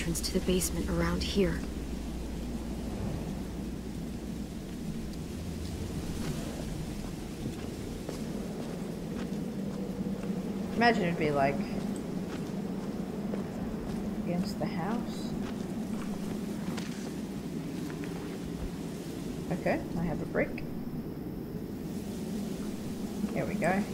entrance to the basement around here. Imagine it'd be like against the house. Okay, I have a brick. Here we go.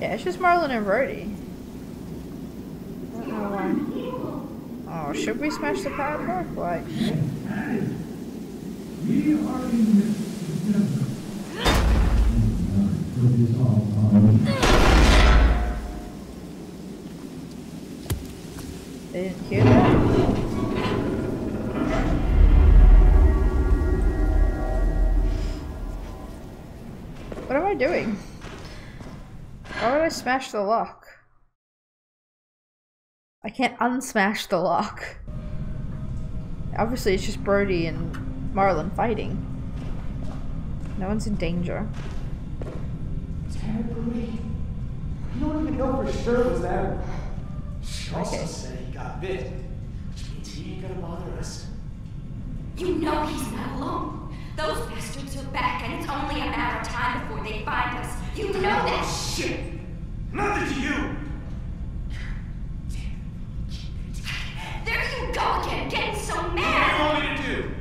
Yeah, it's just Marlon and Brody. I don't know why. Oh, should we smash the power block? Like, they didn't hear that? I doing? Why would I smash the lock? I can't unsmash the lock. Obviously, it's just Brody and Marlon fighting. No one's in danger. Temporary. You don't even know for sure it was that. She also Okay. said he got bit, which means he ain't gonna bother us. You know he's not alone. Those bastards are back, and it's only a matter of time before they find us. You know that Shit! Nothing to you! There you go again, getting so mad! What do you mad. want me to do?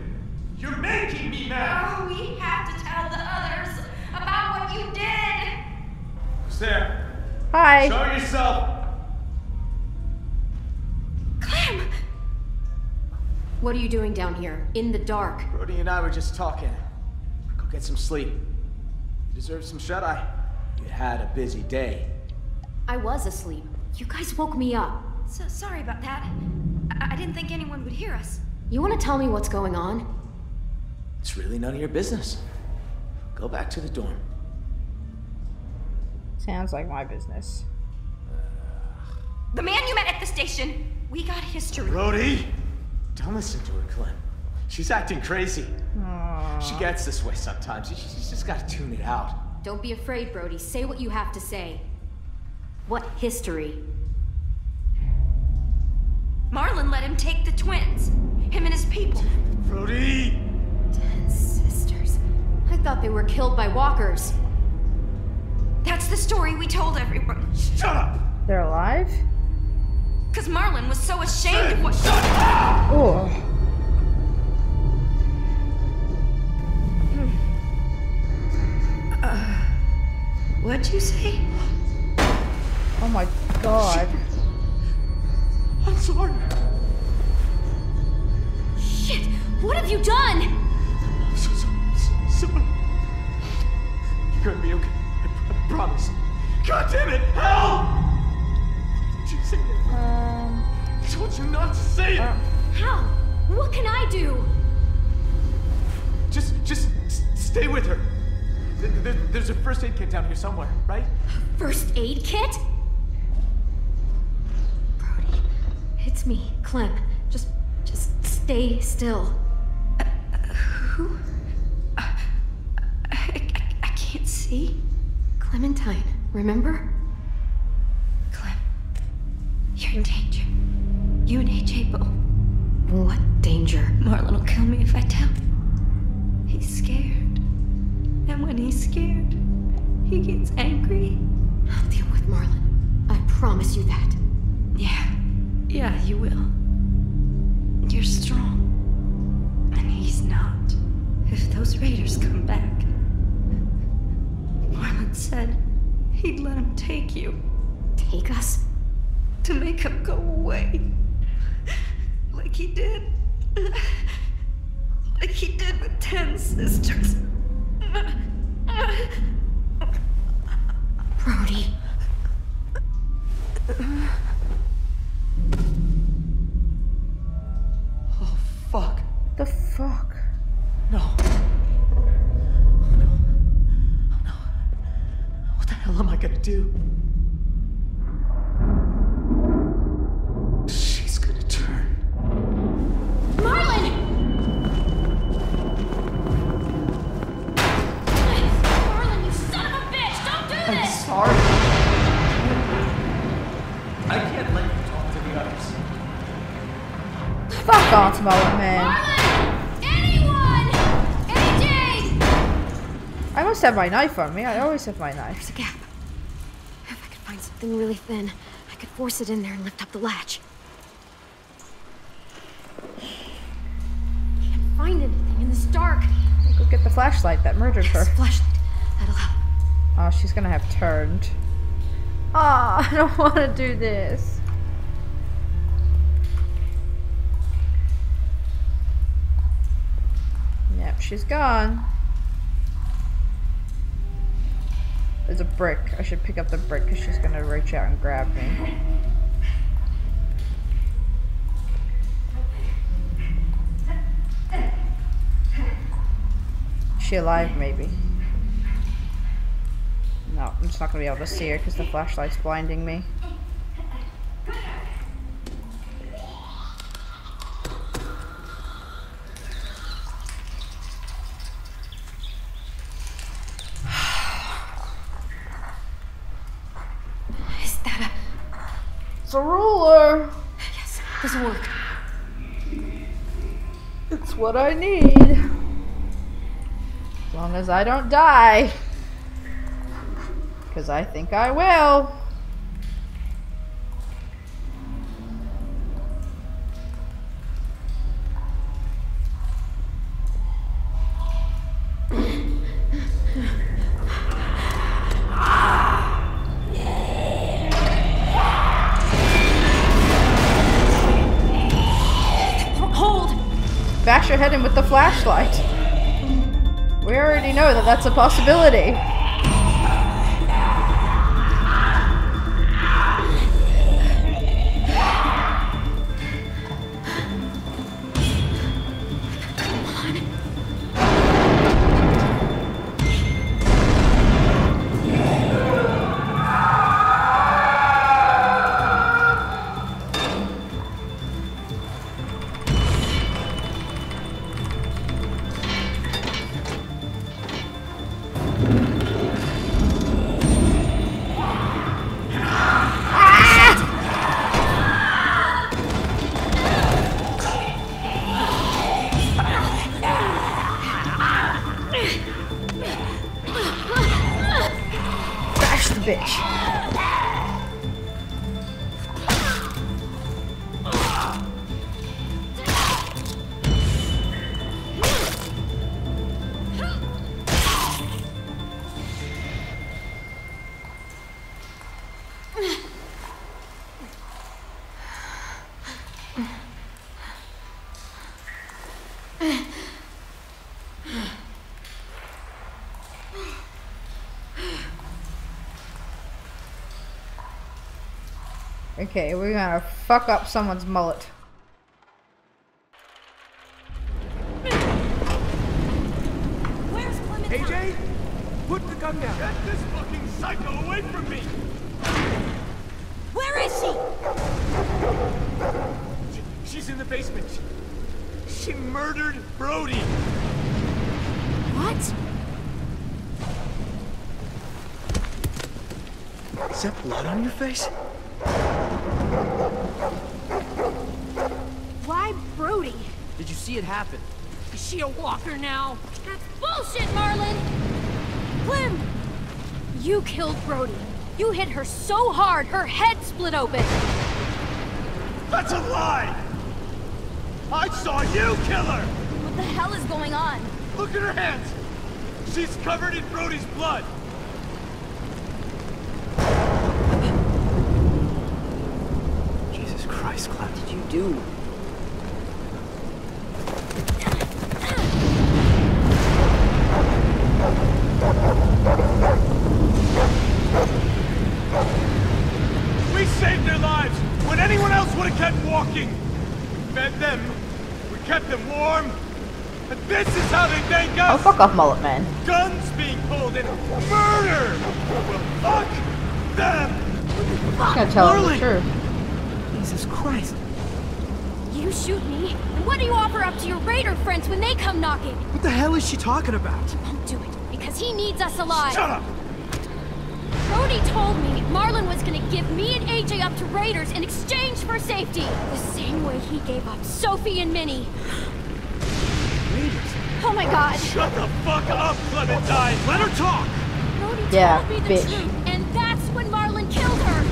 You're making me mad! Oh, we have to tell the others about what you did. Who's there? Hi! Show yourself! What are you doing down here, in the dark? Brody and I were just talking. Go get some sleep. You deserve some shut-eye. You had a busy day. I was asleep. You guys woke me up. So sorry about that. I, I didn't think anyone would hear us. You want to tell me what's going on? It's really none of your business. Go back to the dorm. Sounds like my business. The man you met at the station. We got history. Brody! Don't listen to her, Clem. She's acting crazy. She gets this way sometimes. You you just gotta tune it out. Don't be afraid, Brody. Say what you have to say. What history? Marlon let him take the twins. Him and his people. Brody! Tenn sisters. I thought they were killed by walkers. That's the story we told everyone. Shut up! They're alive? Because Marlon was so ashamed of what. Oh. Uh, what'd you say? Oh my god. I'm sorry. Shit! What have you done? I'm so, so, so, sorry. You're gonna be okay. I, I promise. God damn it! Help! Why did you say it? Um, I told you not to say it! uh, How? What can I do? Just, just stay with her. Th- th- there's a first aid kit down here somewhere, right? First aid kit? Brody, it's me, Clem. Just, just stay still. Who? I, I, I can't see. Clementine, remember? Clem, you're in danger. You and AJ both. What danger? Marlon will kill me if I tell. He's scared. And when he's scared, he gets angry. I'll deal with Marlon. I promise you that. Yeah, yeah, you will. You're strong. And he's not. If those raiders come back, Marlon said he'd let him take you Take us? To make him go away. Like he did. Like he did with Tenn sisters. Brody. Mullet Man. Marlon! Anyone! AJ! I must have my knife on me. I always have my knife. There's a gap. If I could find something really thin, I could force it in there and lift up the latch. I Can't find anything in this dark. Go get the flashlight that murdered her. Flashlight. That'll help. Oh, she's gonna have turned. Ah, I don't want to do this. She's gone. There's a brick. I should pick up the brick because she's gonna reach out and grab me. She alive, maybe? No, I'm just not gonna be able to see her because the flashlight's blinding me. Is that It's a ruler! a... Yes, this'll work. It's what I need. As long as I don't die. Because I think I will. Your head with the flashlight. We already know that that's a possibility. Okay, we're gonna fuck up someone's mullet. Where's Clementine? AJ, put the gun down. Get this fucking psycho away from me! Where is she? She- she's in the basement. She murdered Brody. What? Is that blood on your face? Why Brody? Did you see it happen? Is she a walker now? That's bullshit, Marlon! Clem! You killed Brody. You hit her so hard, her head split open. That's a lie! I saw you kill her! What the hell is going on? Look at her hands! She's covered in Brody's blood! Jesus Christ, Clem. What did you do? We saved their lives when anyone else would have kept walking! We fed them, we kept and this is how they thank Oh, fuck off, mullet man. Guns being pulled and murder! Well, fuck them! I'm gonna tell him the Marley! truth. Jesus Christ. You shoot me, and what do you offer up to your raider friends when they come knocking? What the hell is she talking about? Won't do it, because he needs us alive. Shut up! Brody told me Marlon was gonna give me and AJ AJ up to raiders in exchange for safety. The same way he gave up Sophie and Minnie. Raiders. Oh my god. Shut the fuck up, Clementine! Let her talk! Brody Yeah, told me the bitch. truth, and that's when Marlon killed her.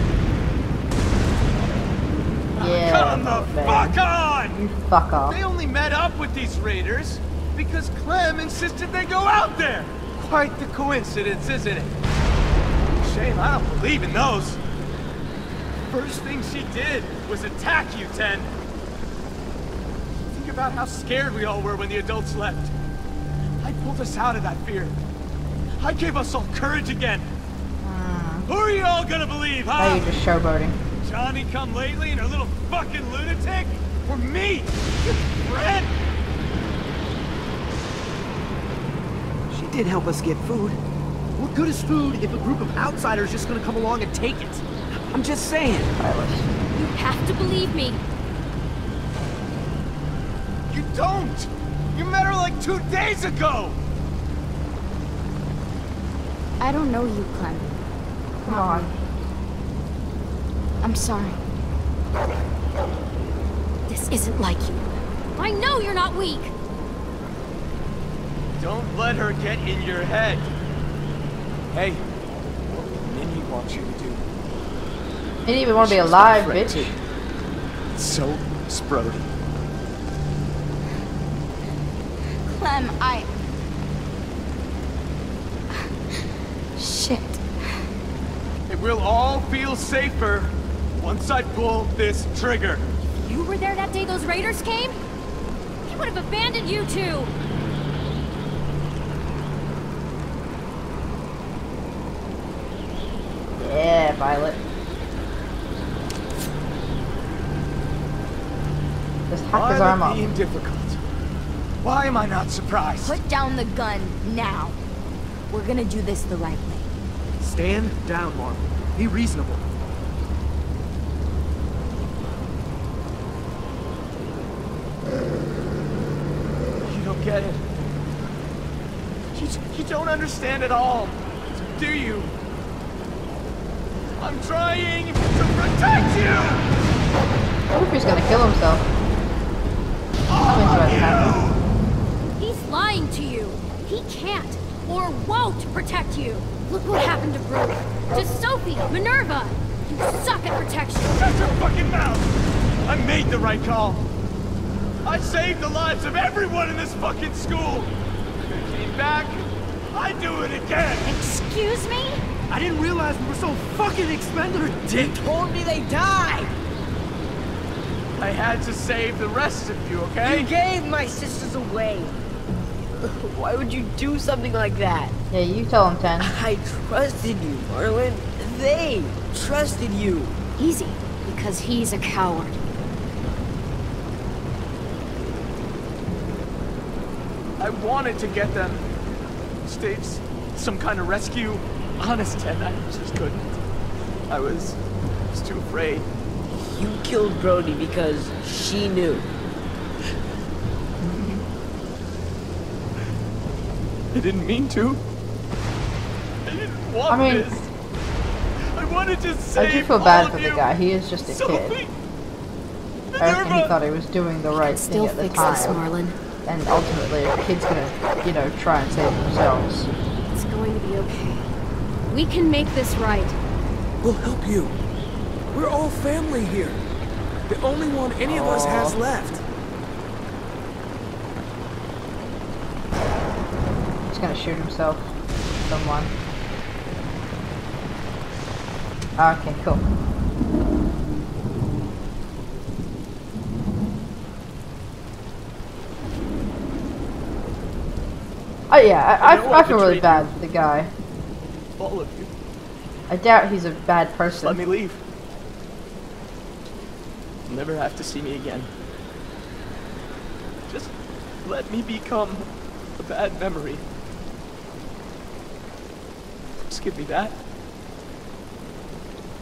Yeah. Come the man. fuck on! You fuck off. They only met up with these raiders because Clem insisted they go out there. Quite the coincidence, isn't it? Shame I don't believe in those. First thing she did was attack you, Tenn. Think about how scared we all were when the adults left. I pulled us out of that fear. I gave us all courage again. Ah. Who are you all gonna believe, Now huh? you're just showboating. Johnny come lately and her little fucking lunatic? Or me? Your friend? She did help us get food. What good is food if a group of outsiders just gonna come along and take it? I'm just saying. Violet. You have to believe me. You don't! You met her like two days ago! I don't know you, Clem. Come on. I'm sorry. This isn't like you. I know you're not weak. Don't let her get in your head. Hey, Minnie wants you to do. You didn't even want to be alive, my bitch. So is Clem, I... Shit. And we'll all feel safer once I pull this trigger. You were there that day those raiders came? He would have abandoned you two. Yeah, Violet. Just hack his Why arm am I off. being difficult? Why am I not surprised? Put down the gun now. We're gonna do this the right way. Stand down, Marvel. Be reasonable. You don't get it. You, you don't understand at all, do you? I'm trying to protect you! What if he's gonna kill himself? Something's about to happen. He's lying to you. He can't or won't protect you. Look what happened to Brody. To Sophie, Minerva. You suck at protection. Shut your fucking mouth! I made the right call. I saved the lives of everyone in this fucking school. If I came back, I'd do it again. Excuse me? I didn't realize we were so fucking expendable. Dick told me they died. I had to save the rest of you, okay? You gave my sisters away. Why would you do something like that? Yeah, you tell him, Tenn. I trusted you, Marlon. They trusted you. Easy, because he's a coward. I wanted to get them. States, some kind of rescue. Honest, Ted, I just couldn't. I was, was too afraid. You killed Brody because she knew. I didn't mean to. I didn't want I mean- this. I wanted to I do feel bad of for the guy. He is just a Sophie, kid. I reckon he thought he was doing the right Still thing at the fix this, time. And ultimately, a kid's gonna, you know, try and save themselves. It's going to be okay. We can make this right. We'll help you. We're all family here. The only one any of us has left. Gonna shoot himself. Someone. Okay, cool. Oh yeah, I, I I, feel really bad for the guy. All of you. I doubt he's a bad person. Let me leave. You'll never have to see me again. Just let me become a bad memory. Just give me that.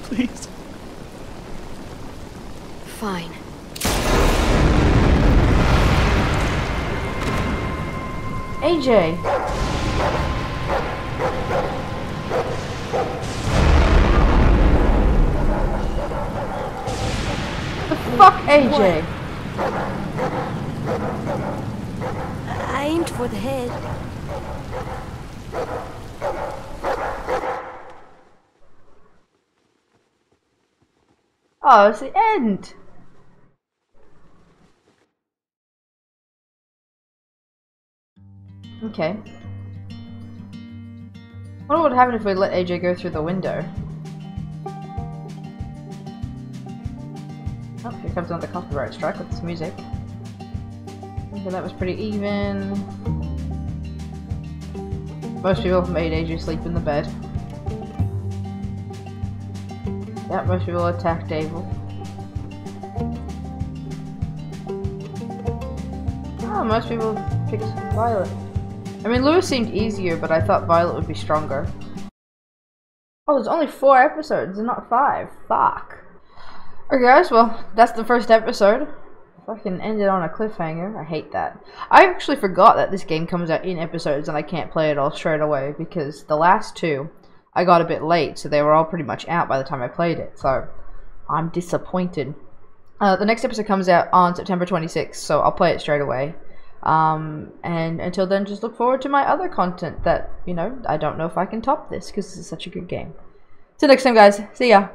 Please. Fine. AJ! The Fuck AJ! I aimed for the head. Oh, it's the end! Okay. What would happen if we let AJ go through the window? Oh, here comes another copyright strike with this music. Okay, that was pretty even. Most people made AJ sleep in the bed. Yeah, most people attacked Abel. Oh, most people picked Violet. I mean, Louis seemed easier, but I thought Violet would be stronger. Oh, there's only four episodes and not five. Fuck. Okay, guys, well, that's the first episode. Fucking ended on a cliffhanger. I hate that. I actually forgot that this game comes out in episodes and I can't play it all straight away because the last two I got a bit late, so they were all pretty much out by the time I played it. So I'm disappointed. Uh, the next episode comes out on September 26th, so I'll play it straight away. Um, and until then, just look forward to my other content that, you know, I don't know if I can top this because this is such a good game. Till next time, guys. See ya.